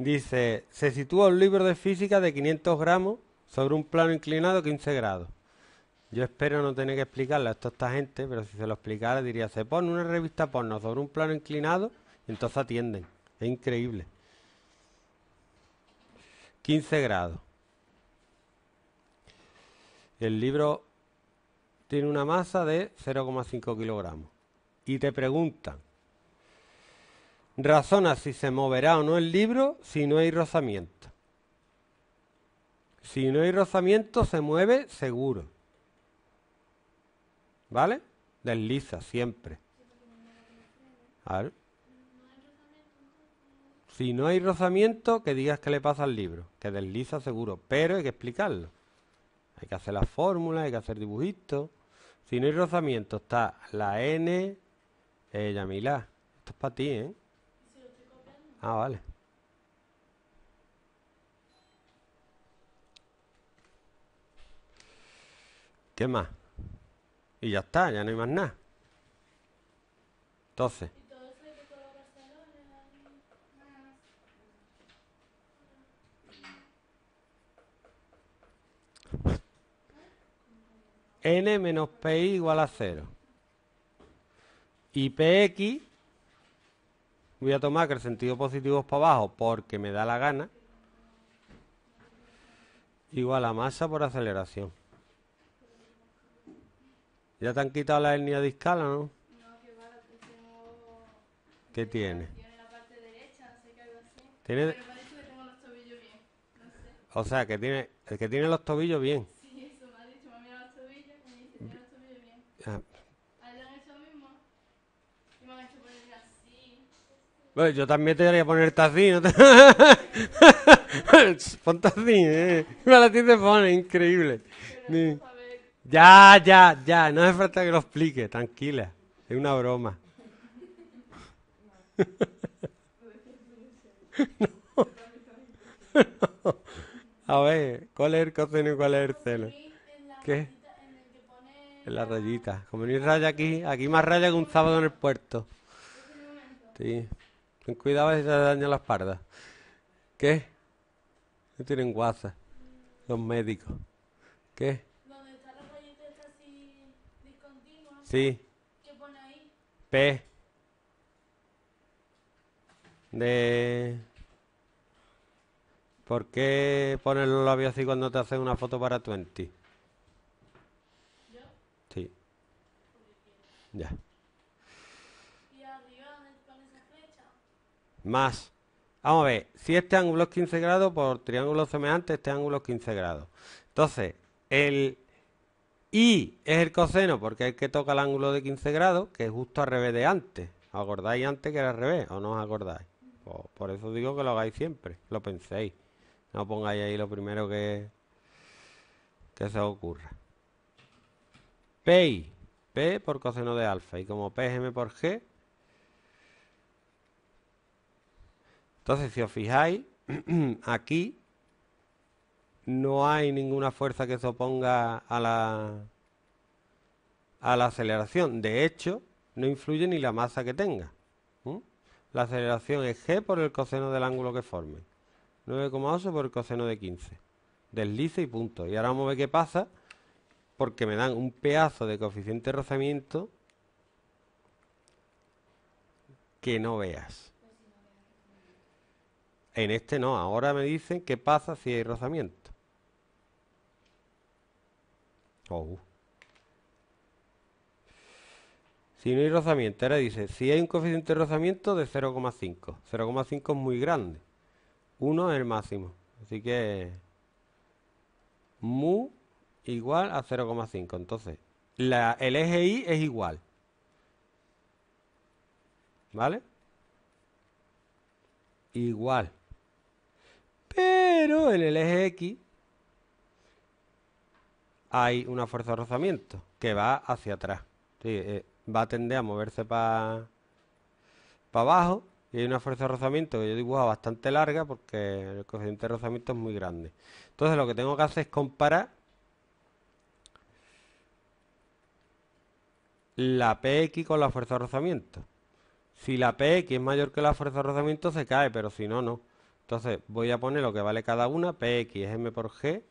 Dice, se sitúa un libro de física de 500 gramos sobre un plano inclinado 15 grados. Yo espero no tener que explicarle esto a esta gente, pero si se lo explicara diría, se pone una revista porno sobre un plano inclinado y entonces atienden. Es increíble. 15 grados. El libro tiene una masa de 0,5 kilogramos. Y te preguntan, razona si se moverá o no el libro si no hay rozamiento. Si no hay rozamiento se mueve seguro. ¿Vale? Desliza siempre. Si no hay rozamiento, que digas que le pasa al libro. Que desliza seguro. Pero hay que explicarlo. Hay que hacer la fórmula, hay que hacer dibujitos. Si no hay rozamiento, está la N. Eh, Yamila, esto es para ti, ¿eh? Ah, vale. ¿Qué más? Y ya está, ya no hay más nada. Entonces. n menos pi igual a 0. Y px, voy a tomar que el sentido positivo es para abajo porque me da la gana, igual a masa por aceleración. ¿Ya te han quitado la hernia discal o no? No, que va, tengo... ¿Qué tiene? Tiene la parte derecha, no sé qué algo así. ¿Tiene... Pero parece que tengo los tobillos bien, no sé. O sea, que tiene... El que tiene los tobillos bien. Sí, eso me ha dicho, me ha mirado los tobillos y me dice, tiene los tobillos bien. Ah. ¿A le han hecho lo mismo? Y me han hecho ponerme así. Bueno, yo también te haría ponerte así, ¿no? Te... Ponte así, ¿eh? A ti te pone, increíble. Ya, ya, ya, no hace falta que lo explique, tranquila, es una broma. A ver, ¿cuál es el coseno y cuál es el seno? ¿Qué? En la rayita. Como no hay raya aquí, aquí más raya que un sábado en el puerto. Sí. Ten cuidado si se daña la espalda. ¿Qué? No tienen guasa. Los médicos. ¿Qué? Sí. ¿Qué pone ahí? P. De... ¿Por qué pones los labios así cuando te haces una foto para Twenty? ¿Yo? Sí. Ya. ¿Y arriba dónde pone esa flecha? Más. Vamos a ver, si este ángulo es 15 grados, por triángulo semejante, este ángulo es 15 grados. Entonces, el y es el coseno porque es que toca el ángulo de 15 grados, que es justo al revés de antes. ¿Os acordáis antes que era al revés o no os acordáis? Pues por eso digo que lo hagáis siempre, lo penséis. No pongáis ahí lo primero que, que se os ocurra. P, P por coseno de alfa. Y como P es M por G. Entonces, si os fijáis, aquí no hay ninguna fuerza que se oponga a la, a la aceleración. De hecho, no influye ni la masa que tenga. La aceleración es g por el coseno del ángulo que forme. 9,8 por el coseno de 15. Deslice y punto. Y ahora vamos a ver qué pasa porque me dan un pedazo de coeficiente de rozamiento que no veas. En este no, ahora me dicen qué pasa si hay rozamiento. Oh. Si no hay rozamiento, ahora dice, si hay un coeficiente de rozamiento de 0,5. 0,5 es muy grande. 1 es el máximo. Así que mu igual a 0,5. Entonces, la, el eje Y es igual. ¿Vale? Igual. Pero en el eje X hay una fuerza de rozamiento que va hacia atrás. Eh, va a tender a moverse para abajo y hay una fuerza de rozamiento que yo dibujo bastante larga porque el coeficiente de rozamiento es muy grande. Entonces lo que tengo que hacer es comparar la PX con la fuerza de rozamiento. Si la PX es mayor que la fuerza de rozamiento se cae, pero si no, no. Entonces voy a poner lo que vale cada una, px es m por g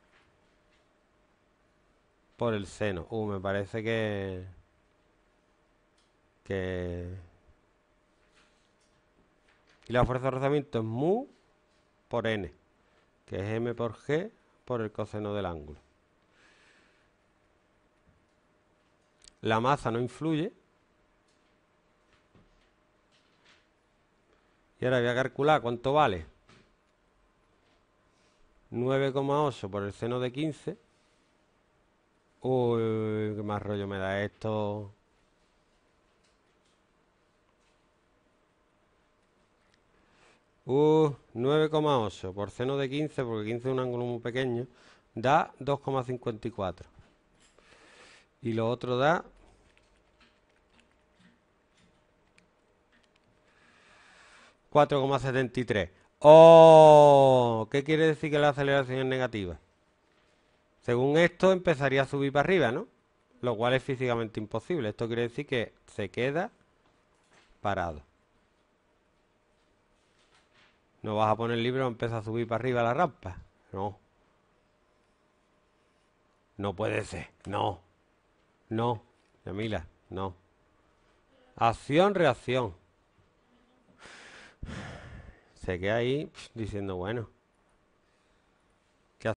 por el seno. Uh, me parece que... que... Y la fuerza de rozamiento es mu por n, que es m por g por el coseno del ángulo. La masa no influye. Y ahora voy a calcular cuánto vale. 9,8 por el seno de 15. Uy, qué más rollo me da esto. Uh, 9,8 por seno de 15, porque 15 es un ángulo muy pequeño, da 2,54. Y lo otro da 4,73. ¡Oh! ¿Qué quiere decir que la aceleración es negativa? Según esto empezaría a subir para arriba, ¿no? Lo cual es físicamente imposible. Esto quiere decir que se queda parado. No vas a poner el libro empieza a subir para arriba la rampa. No. No puede ser. No. No. Yamila, no. Acción, reacción. Se queda ahí diciendo, bueno.